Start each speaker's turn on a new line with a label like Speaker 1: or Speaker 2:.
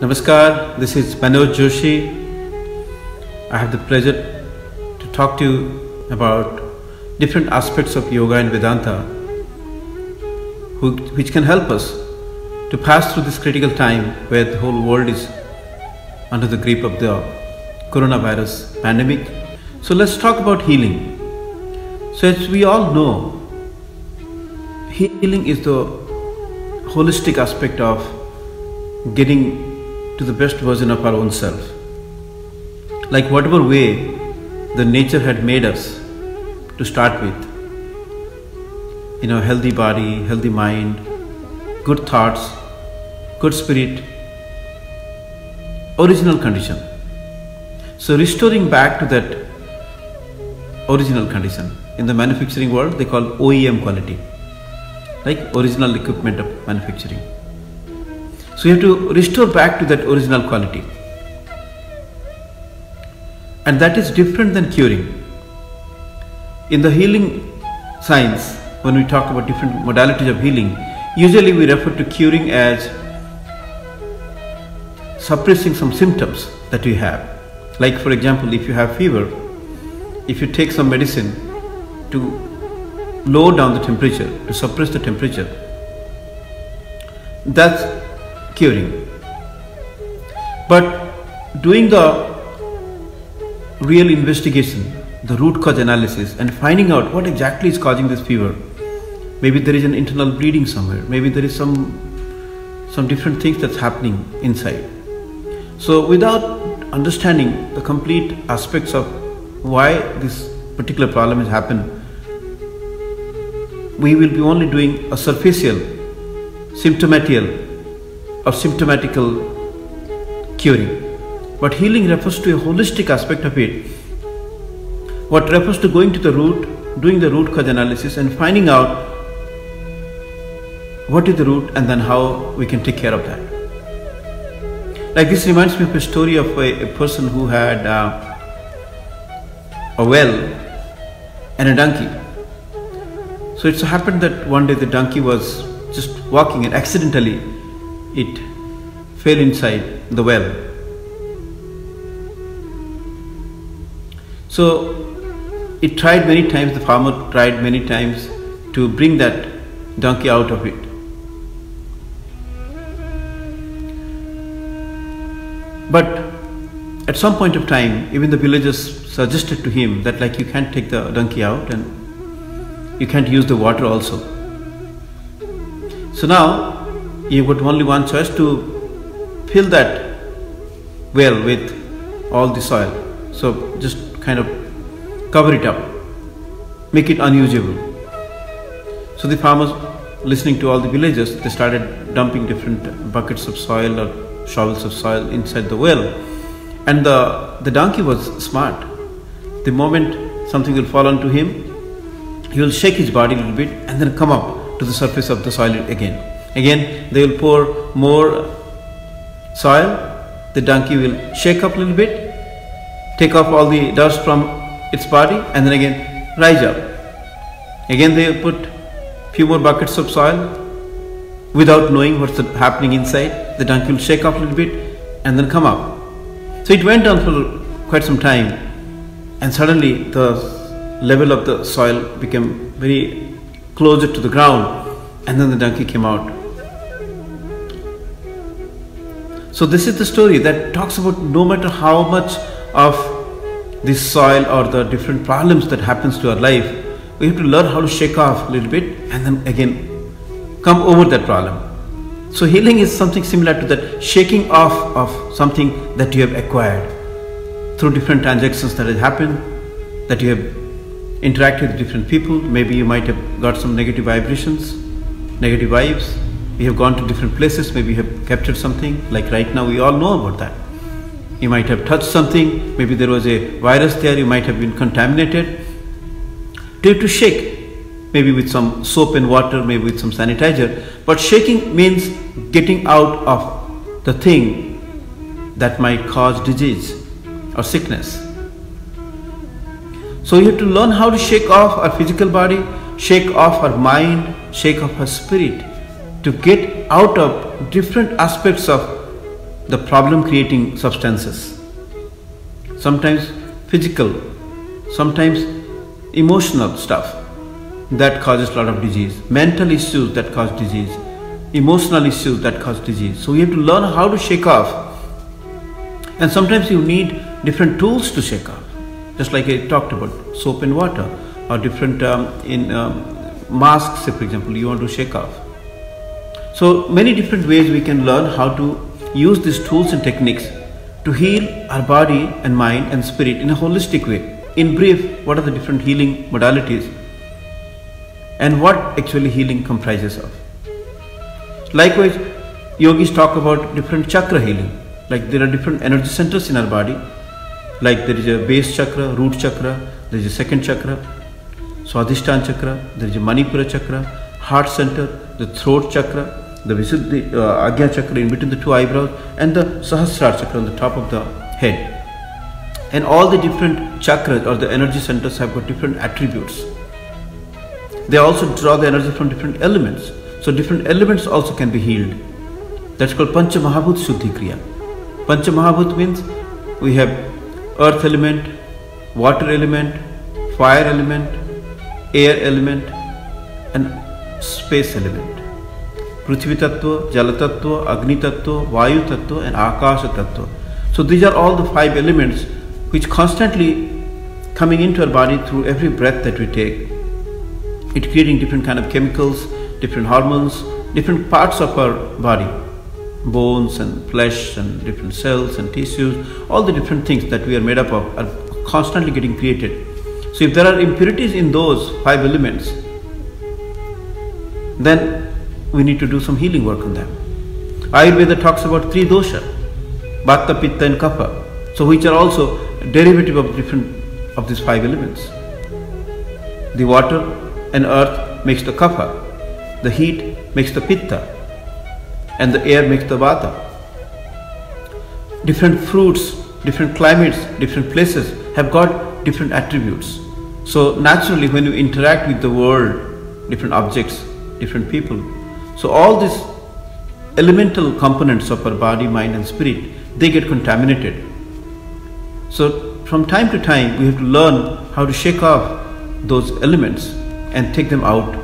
Speaker 1: Namaskar, this is Manoj Joshi. I have the pleasure to talk to you about different aspects of yoga and Vedanta who, which can help us to pass through this critical time where the whole world is under the grip of the coronavirus pandemic. So let's talk about healing. So as we all know, healing is the holistic aspect of getting to the best version of our own self. Like whatever way the nature had made us to start with, you know, healthy body, healthy mind, good thoughts, good spirit, original condition. So restoring back to that original condition. In the manufacturing world, they call OEM quality, like original equipment of manufacturing. So you have to restore back to that original quality. And that is different than curing. In the healing science, when we talk about different modalities of healing, usually we refer to curing as suppressing some symptoms that we have. Like, for example, if you have fever, if you take some medicine to lower down the temperature, to suppress the temperature, that's curing. But doing the real investigation, the root cause analysis, and finding out what exactly is causing this fever. Maybe there is an internal bleeding somewhere. Maybe there is some some different things that's happening inside. So without understanding the complete aspects of why this particular problem has happened, we will be only doing a superficial, symptomatical or symptomatical curing. But healing refers to a holistic aspect of it. What refers to going to the root, doing the root cause analysis and finding out what is the root and then how we can take care of that. Like this reminds me of a story of a, a person who had uh, a well and a donkey. So it so happened that one day the donkey was just walking and accidentally it fell inside the well. So it tried many times, the farmer tried many times to bring that donkey out of it. But at some point of time, even the villagers suggested to him that like you can't take the donkey out and you can't use the water also. So now you've got only one choice to fill that well with all the soil. So just kind of cover it up, make it unusable. So the farmers listening to all the villagers, they started dumping different buckets of soil or shovels of soil inside the well. And the, the donkey was smart. The moment something will fall onto him, he will shake his body a little bit and then come up to the surface of the soil again. Again, they will pour more soil. The donkey will shake up a little bit, take off all the dust from its body, and then again rise up. Again, they will put few more buckets of soil without knowing what's happening inside. The donkey will shake off a little bit and then come up. So it went on for quite some time, and suddenly the level of the soil became very closer to the ground, and then the donkey came out. So, this is the story that talks about no matter how much of this soil or the different problems that happens to our life, we have to learn how to shake off a little bit and then again come over that problem. So healing is something similar to that shaking off of something that you have acquired through different transactions that has happened, that you have interacted with different people. Maybe you might have got some negative vibrations, negative vibes. You have gone to different places, maybe you have captured something. Like right now, we all know about that. You might have touched something, maybe there was a virus there, you might have been contaminated. To, to shake, maybe with some soap and water, maybe with some sanitizer. But shaking means getting out of the thing that might cause disease or sickness. So you have to learn how to shake off our physical body, shake off our mind, shake off our spirit to get out of different aspects of the problem creating substances. Sometimes physical, sometimes emotional stuff that causes a lot of disease, mental issues that cause disease, emotional issues that cause disease. So you have to learn how to shake off. And sometimes you need different tools to shake off. Just like I talked about soap and water, or different um, in um, masks, for example, you want to shake off. So many different ways we can learn how to use these tools and techniques to heal our body and mind and spirit in a holistic way. In brief, what are the different healing modalities and what actually healing comprises of? Likewise, yogis talk about different chakra healing. Like there are different energy centers in our body. Like there is a base chakra, root chakra, there is a second chakra, Swadhisthana chakra, there is a Manipura chakra, heart center, the throat chakra, the Visuddhi, uh, Agya chakra in between the two eyebrows, and the Sahasrara chakra on the top of the head. And all the different chakras or the energy centers have got different attributes. They also draw the energy from different elements. So different elements also can be healed. That's called Pancha Mahabhut Shuddhi Kriya. Pancha Mahabhut means we have earth element, water element, fire element, air element, and space element. Prithvi Tattva, Jala Tattva, Agni Tattva, Vayu Tattva, and Akasha Tattva. So these are all the five elements which constantly coming into our body through every breath that we take. It creating different kind of chemicals, different hormones, different parts of our body, bones and flesh and different cells and tissues, all the different things that we are made up of are constantly getting created. So if there are impurities in those five elements, then we need to do some healing work on them. Ayurveda talks about three dosha, Vata, Pitta and Kapha, so which are also derivative of different of these five elements. The water and earth makes the Kapha, the heat makes the pitta and the air makes the vata. Different fruits, different climates, different places have got different attributes. So naturally when you interact with the world, different objects, different people, so all these elemental components of our body, mind and spirit, they get contaminated. So from time to time we have to learn how to shake off those elements and take them out